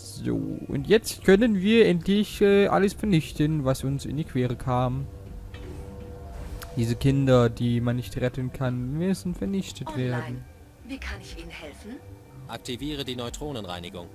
So, und jetzt können wir endlich äh, alles vernichten, was uns in die Quere kam. Diese Kinder, die man nicht retten kann, müssen vernichtet Online. werden. Wie kann ich Ihnen helfen? Aktiviere die Neutronenreinigung.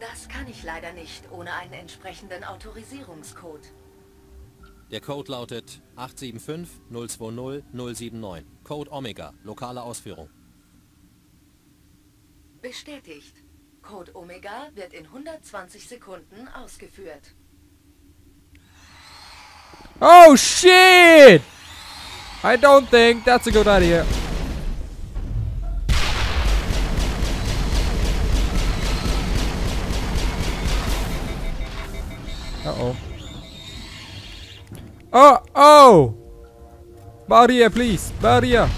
Das kann ich leider nicht ohne einen entsprechenden Autorisierungscode. Der Code lautet 875 020 079. Code Omega, lokale Ausführung. Bestätigt. Code Omega wird in 120 Sekunden ausgeführt. Oh shit! I don't think that's a good idea. Uh oh. Oh oh! Barrier, please, barrier.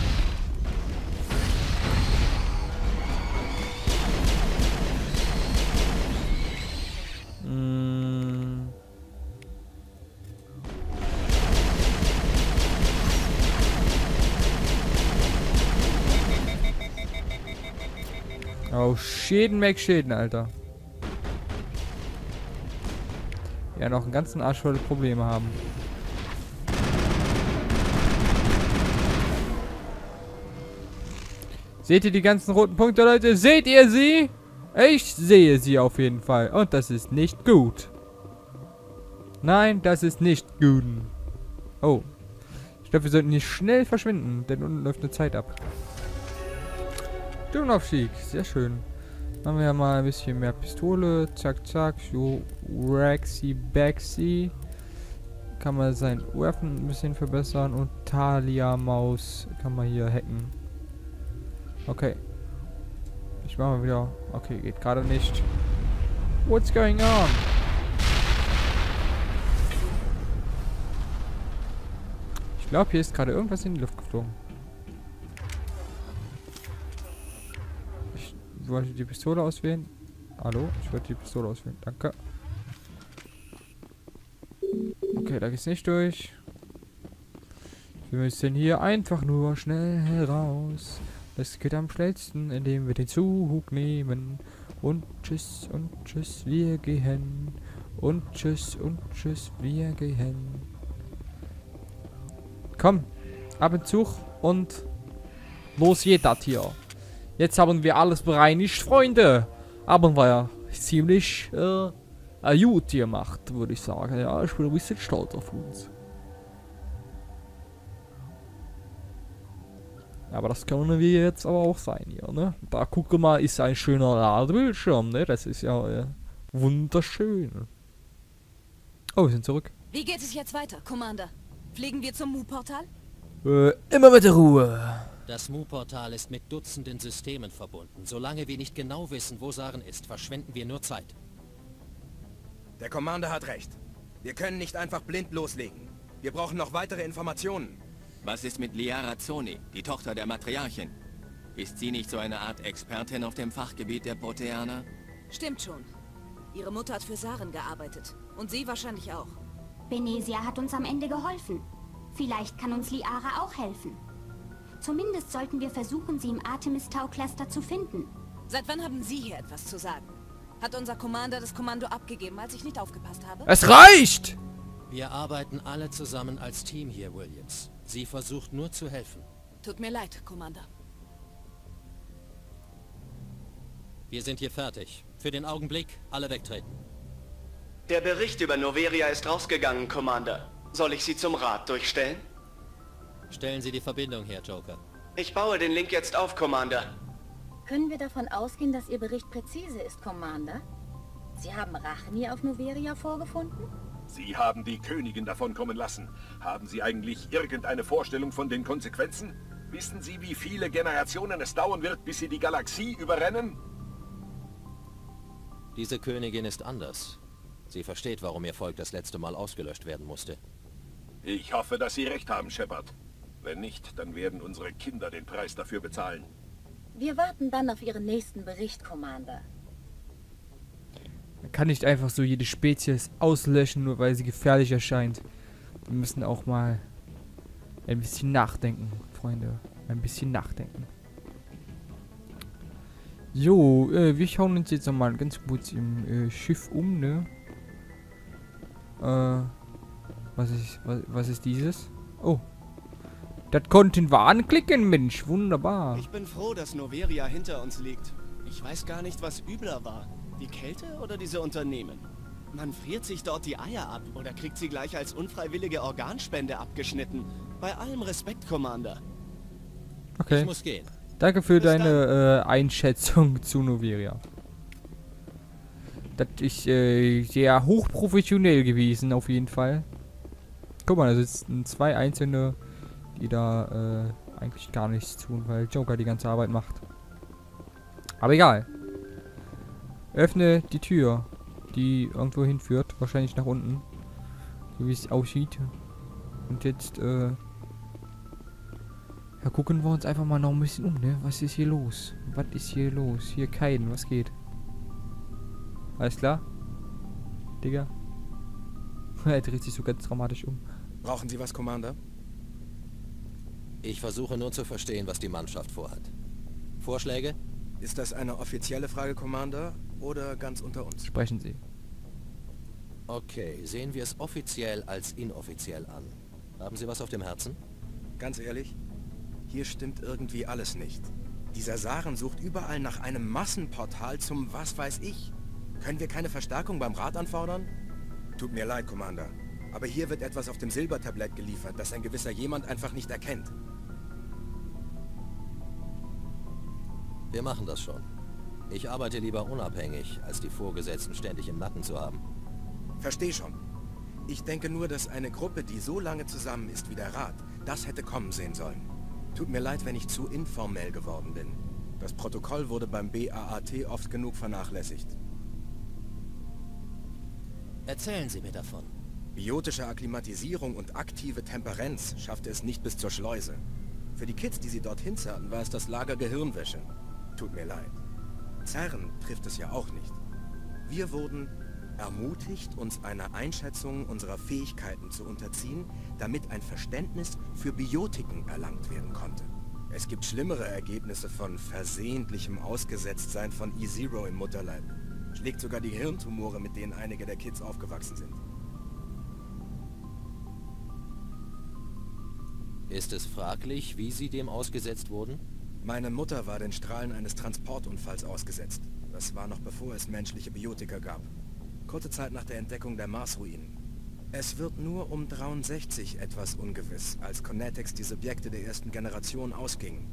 Schäden, Mac Schäden, Alter. Ja, noch einen ganzen Arsch voll Probleme haben. Seht ihr die ganzen roten Punkte, Leute? Seht ihr sie? Ich sehe sie auf jeden Fall. Und das ist nicht gut. Nein, das ist nicht gut. Oh. Ich glaube, wir sollten hier schnell verschwinden, denn unten läuft eine Zeit ab. Sturmaufstieg, sehr schön. Machen wir mal ein bisschen mehr Pistole. Zack, zack. So, Rexy Baxy. Kann man sein Waffen ein bisschen verbessern. Und Talia Maus kann man hier hacken. Okay. Ich mache mal wieder. Okay, geht gerade nicht. What's going on? Ich glaube, hier ist gerade irgendwas in die Luft geflogen. Wollte die Pistole auswählen. Hallo? Ich wollte die Pistole auswählen. Danke. Okay, da geht's nicht durch. Wir müssen hier einfach nur schnell heraus. Das geht am schnellsten, indem wir den Zug nehmen. Und tschüss und tschüss, wir gehen. Und tschüss und tschüss, wir gehen. Komm, ab in Zug und los geht das hier. Jetzt haben wir alles bereinigt, Freunde. Haben wir ja ziemlich äh, gut gemacht, würde ich sagen. Ja, ich bin ein bisschen stolz auf uns. Aber das können wir jetzt aber auch sein hier, ne? Da gucke mal, ist ein schöner Ladebildschirm, ne? Das ist ja äh, wunderschön. Oh, wir sind zurück. Wie geht es jetzt weiter, Commander? Fliegen wir zum Mu-Portal? Äh, immer mit der Ruhe. Das Mu-Portal ist mit Dutzenden Systemen verbunden. Solange wir nicht genau wissen, wo Saren ist, verschwenden wir nur Zeit. Der Commander hat recht. Wir können nicht einfach blind loslegen. Wir brauchen noch weitere Informationen. Was ist mit Liara Zoni, die Tochter der Matriarchin? Ist sie nicht so eine Art Expertin auf dem Fachgebiet der Proteaner? Stimmt schon. Ihre Mutter hat für Saren gearbeitet. Und sie wahrscheinlich auch. Benesia hat uns am Ende geholfen. Vielleicht kann uns Liara auch helfen. Zumindest sollten wir versuchen, sie im Artemis-Tau-Cluster zu finden. Seit wann haben Sie hier etwas zu sagen? Hat unser Commander das Kommando abgegeben, als ich nicht aufgepasst habe? Es reicht! Wir arbeiten alle zusammen als Team hier, Williams. Sie versucht nur zu helfen. Tut mir leid, Commander. Wir sind hier fertig. Für den Augenblick alle wegtreten. Der Bericht über Noveria ist rausgegangen, Commander. Soll ich Sie zum Rat durchstellen? Stellen Sie die Verbindung her, Joker. Ich baue den Link jetzt auf, Commander. Können wir davon ausgehen, dass Ihr Bericht präzise ist, Commander? Sie haben Rachni auf Noveria vorgefunden? Sie haben die Königin davonkommen lassen. Haben Sie eigentlich irgendeine Vorstellung von den Konsequenzen? Wissen Sie, wie viele Generationen es dauern wird, bis Sie die Galaxie überrennen? Diese Königin ist anders. Sie versteht, warum ihr Volk das letzte Mal ausgelöscht werden musste. Ich hoffe, dass Sie recht haben, Shepard. Wenn nicht, dann werden unsere Kinder den Preis dafür bezahlen. Wir warten dann auf Ihren nächsten Bericht, Commander. Man kann nicht einfach so jede Spezies auslöschen, nur weil sie gefährlich erscheint. Wir müssen auch mal ein bisschen nachdenken, Freunde. Ein bisschen nachdenken. So, äh, wir schauen uns jetzt nochmal ganz kurz im äh, Schiff um, ne? Äh, was ist, was, was ist dieses? Oh. Das konnten wir anklicken, Mensch. Wunderbar. Ich bin froh, dass Noveria hinter uns liegt. Ich weiß gar nicht, was übler war. Die Kälte oder diese Unternehmen? Man friert sich dort die Eier ab oder kriegt sie gleich als unfreiwillige Organspende abgeschnitten. Bei allem Respekt, Commander. Okay. Ich muss gehen. Danke für deine äh, Einschätzung zu Noveria. Das ist äh, sehr hochprofessionell gewesen, auf jeden Fall. Guck mal, da sitzen zwei Einzelne, die da äh, eigentlich gar nichts tun, weil Joker die ganze Arbeit macht. Aber egal. Öffne die Tür, die irgendwo hinführt, wahrscheinlich nach unten. So wie es aussieht. Und jetzt, äh, ja, gucken wir uns einfach mal noch ein bisschen um, ne? Was ist hier los? Was ist hier los? Hier kein, was geht? Alles klar? Digga? er dreht sich so ganz dramatisch um. Brauchen Sie was, Commander? Ich versuche nur zu verstehen, was die Mannschaft vorhat. Vorschläge? Ist das eine offizielle Frage, Commander, oder ganz unter uns? Sprechen Sie. Okay, sehen wir es offiziell als inoffiziell an. Haben Sie was auf dem Herzen? Ganz ehrlich, hier stimmt irgendwie alles nicht. Dieser Saren sucht überall nach einem Massenportal zum was weiß ich. Können wir keine Verstärkung beim Rat anfordern? Tut mir leid, Commander. Aber hier wird etwas auf dem Silbertablett geliefert, das ein gewisser jemand einfach nicht erkennt. Wir machen das schon. Ich arbeite lieber unabhängig, als die Vorgesetzten ständig im Nacken zu haben. Versteh schon. Ich denke nur, dass eine Gruppe, die so lange zusammen ist wie der Rat, das hätte kommen sehen sollen. Tut mir leid, wenn ich zu informell geworden bin. Das Protokoll wurde beim BAAT oft genug vernachlässigt. Erzählen Sie mir davon. Biotische Akklimatisierung und aktive Temperenz schaffte es nicht bis zur Schleuse. Für die Kids, die sie dorthin zerrten, war es das Lager Gehirnwäsche. Tut mir leid. Zerren trifft es ja auch nicht. Wir wurden ermutigt, uns einer Einschätzung unserer Fähigkeiten zu unterziehen, damit ein Verständnis für Biotiken erlangt werden konnte. Es gibt schlimmere Ergebnisse von versehentlichem Ausgesetztsein von E-Zero im Mutterleib. Schlägt sogar die Hirntumore, mit denen einige der Kids aufgewachsen sind. Ist es fraglich, wie Sie dem ausgesetzt wurden? Meine Mutter war den Strahlen eines Transportunfalls ausgesetzt. Das war noch bevor es menschliche Biotika gab. Kurze Zeit nach der Entdeckung der Marsruinen. Es wird nur um 63 etwas ungewiss, als Connetics die Subjekte der ersten Generation ausgingen.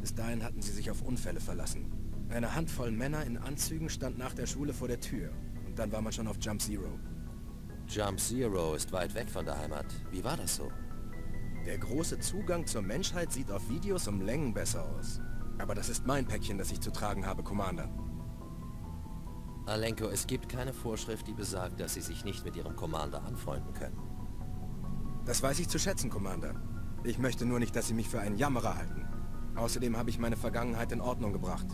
Bis dahin hatten sie sich auf Unfälle verlassen. Eine Handvoll Männer in Anzügen stand nach der Schule vor der Tür. Und dann war man schon auf Jump Zero. Jump Zero ist weit weg von der Heimat. Wie war das so? Der große Zugang zur Menschheit sieht auf Videos um Längen besser aus. Aber das ist mein Päckchen, das ich zu tragen habe, Commander. Alenko, es gibt keine Vorschrift, die besagt, dass Sie sich nicht mit Ihrem Commander anfreunden können. Das weiß ich zu schätzen, Commander. Ich möchte nur nicht, dass Sie mich für einen Jammerer halten. Außerdem habe ich meine Vergangenheit in Ordnung gebracht.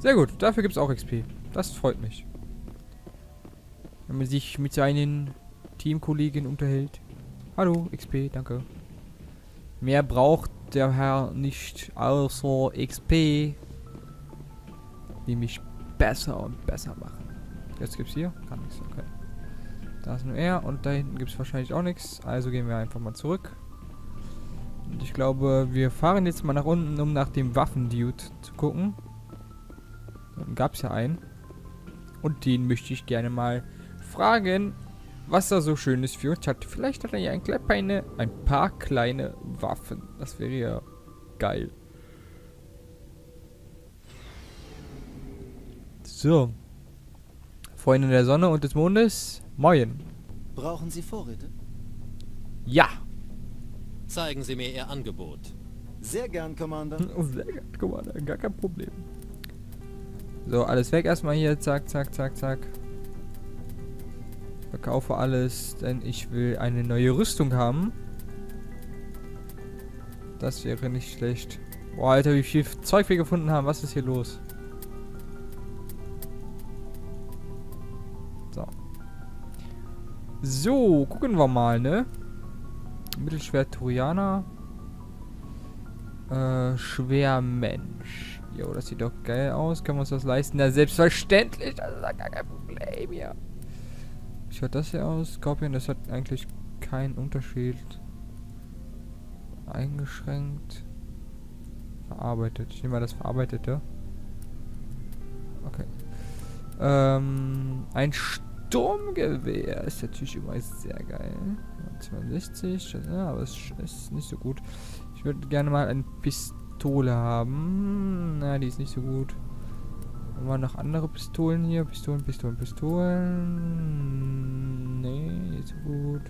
Sehr gut, dafür gibt es auch XP. Das freut mich. Wenn man sich mit seinen Teamkollegen unterhält. Hallo, XP, danke. Mehr braucht der Herr nicht außer XP. Nämlich besser und besser machen. Jetzt gibt's hier? Gar nichts, okay. Da ist nur er und da hinten gibt es wahrscheinlich auch nichts. Also gehen wir einfach mal zurück. Und ich glaube, wir fahren jetzt mal nach unten, um nach dem Waffendude zu gucken. Dann gab es ja einen. Und den möchte ich gerne mal fragen, was er so Schönes für uns hat. Vielleicht hat er ja ein, kleine, ein paar kleine Waffen. Das wäre ja geil. So. Freunde der Sonne und des Mondes, moin. Brauchen Sie Vorräte? Ja. Zeigen Sie mir Ihr Angebot. Sehr gern, Commander. Sehr gern, Commander. Gar kein Problem. So, alles weg erstmal hier. Zack, zack, zack, zack. Verkaufe alles, denn ich will eine neue Rüstung haben. Das wäre nicht schlecht. Boah, Alter, wie viel Zeug wir gefunden haben. Was ist hier los? So. So, gucken wir mal, ne? Mittelschwert Turianer. Äh, Schwermensch. Jo, das sieht doch geil aus. Können wir uns das leisten? Ja, selbstverständlich. Das ist gar kein Problem hier. Wie schaut das hier aus? Scorpion, das hat eigentlich keinen Unterschied. Eingeschränkt. Verarbeitet. Ich nehme mal das Verarbeitete. Okay. Ähm, ein Sturmgewehr ist natürlich immer sehr geil. 62, ja, aber es ist nicht so gut. Ich würde gerne mal eine Pistole haben. Na, die ist nicht so gut. Haben wir noch andere Pistolen hier? Pistolen, Pistolen, Pistolen. Nee, nicht so gut.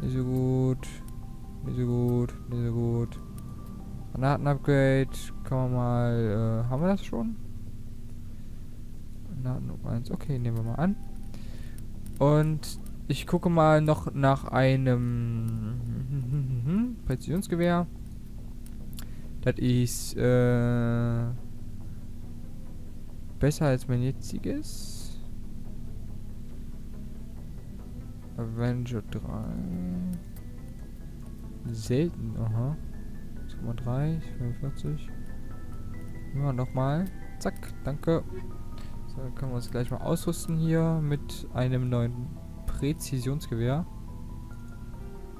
Nicht so gut. Nicht so gut. Nicht so gut. Granaten-Upgrade. Kann man mal. Äh, haben wir das schon? Granaten 1. Okay, nehmen wir mal an. Und ich gucke mal noch nach einem Präzisionsgewehr. Das ist äh, besser als mein jetziges. Avenger 3. Selten, aha. 2,3, 45. Nehmen wir nochmal. Zack, danke. So, dann können wir uns gleich mal ausrüsten hier mit einem neuen Präzisionsgewehr.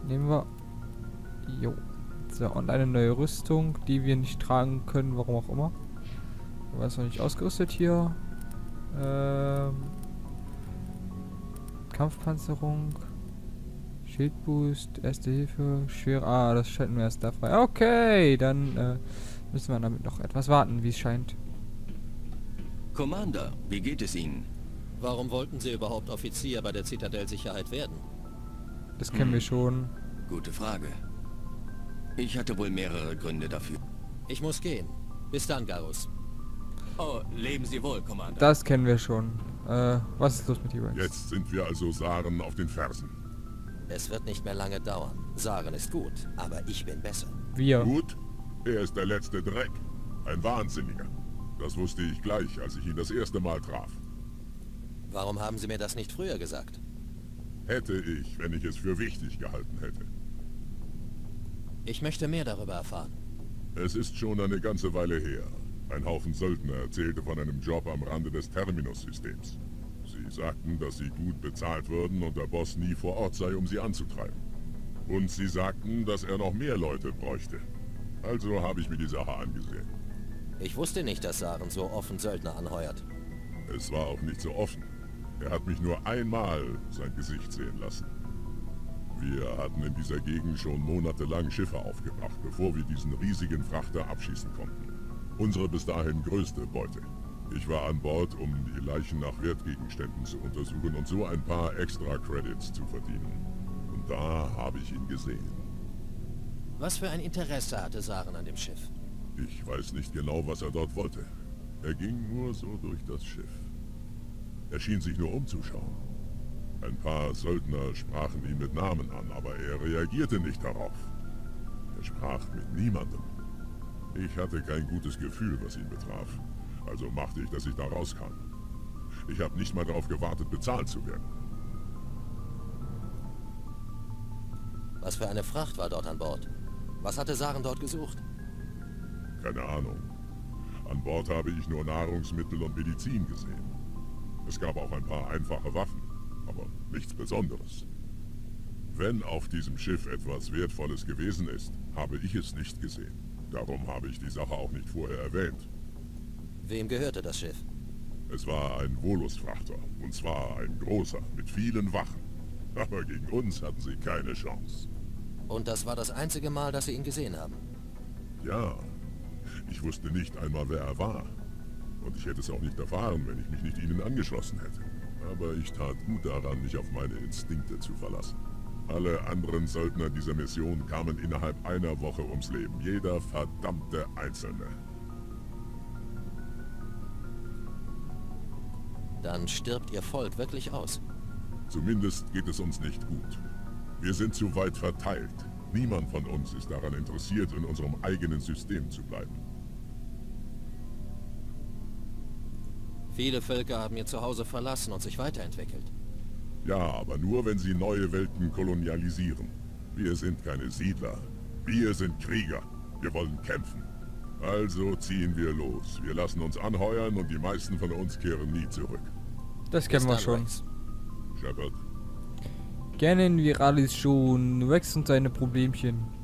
Nehmen wir. Jo. So, und eine neue Rüstung, die wir nicht tragen können, warum auch immer. Ist noch nicht ausgerüstet hier. Ähm, Kampfpanzerung. Schildboost, Erste Hilfe, schwer. Ah, das schalten wir erst da frei. Okay, dann äh, müssen wir damit noch etwas warten, wie es scheint. Commander, wie geht es Ihnen? Warum wollten Sie überhaupt Offizier bei der Zitadell-Sicherheit werden? Das kennen wir schon. Gute Frage. Ich hatte wohl mehrere Gründe dafür. Ich muss gehen. Bis dann, Garus. Oh, leben Sie wohl, Commander. Das kennen wir schon. Äh, was ist los mit T-Rex? Jetzt sind wir also Saren auf den Fersen. Es wird nicht mehr lange dauern. Saren ist gut, aber ich bin besser. Wir. Gut? Er ist der letzte Dreck. Ein Wahnsinniger. Das wusste ich gleich, als ich ihn das erste Mal traf. Warum haben Sie mir das nicht früher gesagt? Hätte ich, wenn ich es für wichtig gehalten hätte. Ich möchte mehr darüber erfahren. Es ist schon eine ganze Weile her. Ein Haufen Söldner erzählte von einem Job am Rande des Terminus-Systems. Sie sagten, dass sie gut bezahlt würden und der Boss nie vor Ort sei, um sie anzutreiben. Und sie sagten, dass er noch mehr Leute bräuchte. Also habe ich mir die Sache angesehen. Ich wusste nicht, dass Saren so offen Söldner anheuert. Es war auch nicht so offen. Er hat mich nur einmal sein Gesicht sehen lassen. Wir hatten in dieser Gegend schon monatelang Schiffe aufgebracht, bevor wir diesen riesigen Frachter abschießen konnten. Unsere bis dahin größte Beute. Ich war an Bord, um die Leichen nach Wertgegenständen zu untersuchen und so ein paar extra Credits zu verdienen. Und da habe ich ihn gesehen. Was für ein Interesse hatte Saren an dem Schiff? Ich weiß nicht genau, was er dort wollte. Er ging nur so durch das Schiff. Er schien sich nur umzuschauen. Ein paar Söldner sprachen ihn mit Namen an, aber er reagierte nicht darauf. Er sprach mit niemandem. Ich hatte kein gutes Gefühl, was ihn betraf. Also machte ich, dass ich da rauskam. Ich habe nicht mal darauf gewartet, bezahlt zu werden. Was für eine Fracht war dort an Bord? Was hatte Saren dort gesucht? Keine Ahnung. An Bord habe ich nur Nahrungsmittel und Medizin gesehen. Es gab auch ein paar einfache Waffen, aber nichts Besonderes. Wenn auf diesem Schiff etwas Wertvolles gewesen ist, habe ich es nicht gesehen. Darum habe ich die Sache auch nicht vorher erwähnt. Wem gehörte das Schiff? Es war ein Volusfrachter, und zwar ein großer, mit vielen Wachen. Aber gegen uns hatten sie keine Chance. Und das war das einzige Mal, dass Sie ihn gesehen haben? Ja. Ich wusste nicht einmal, wer er war. Und ich hätte es auch nicht erfahren, wenn ich mich nicht ihnen angeschlossen hätte. Aber ich tat gut daran, mich auf meine Instinkte zu verlassen. Alle anderen Söldner dieser Mission kamen innerhalb einer Woche ums Leben. Jeder verdammte Einzelne. Dann stirbt Ihr Volk wirklich aus. Zumindest geht es uns nicht gut. Wir sind zu weit verteilt. Niemand von uns ist daran interessiert, in unserem eigenen System zu bleiben. Viele Völker haben ihr Zuhause verlassen und sich weiterentwickelt. Ja, aber nur, wenn sie neue Welten kolonialisieren. Wir sind keine Siedler. Wir sind Krieger. Wir wollen kämpfen. Also ziehen wir los. Wir lassen uns anheuern und die meisten von uns kehren nie zurück. Das kennen wir schon. Shepard, Kennen wir alles schon. Rex und seine Problemchen.